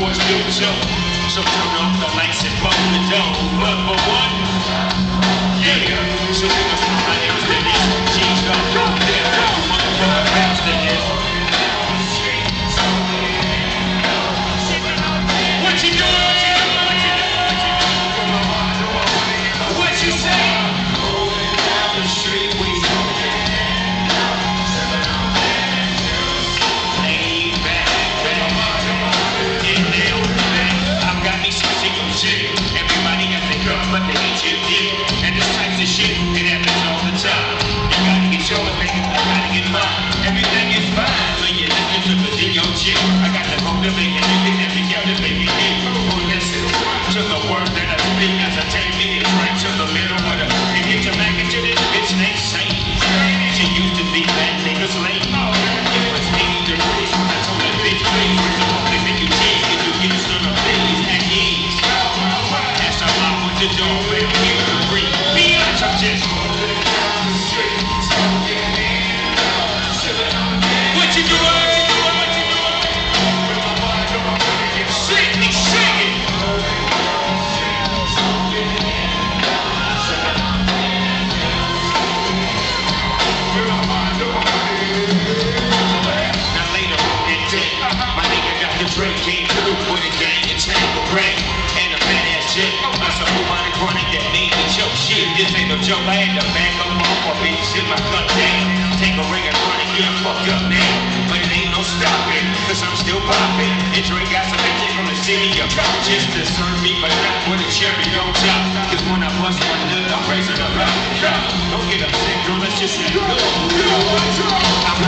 boys the show. So turn off the lights and bump the dough. but for one. Yeah. So drink, came through with a gang and tangle brain and a badass chick. I on the chronic that made me choke shit. This ain't no joke, I had to back up off my bitch, shit my cut down. Take a ring and chronic, yeah, fucked up now. But it ain't no stopping, cause I'm still popping. And Drake got some bitches from the city of just to serve me, but not with a cherry on top. Cause when I bust one nut, I'm raising a rock. Don't get upset, girl, let's just let it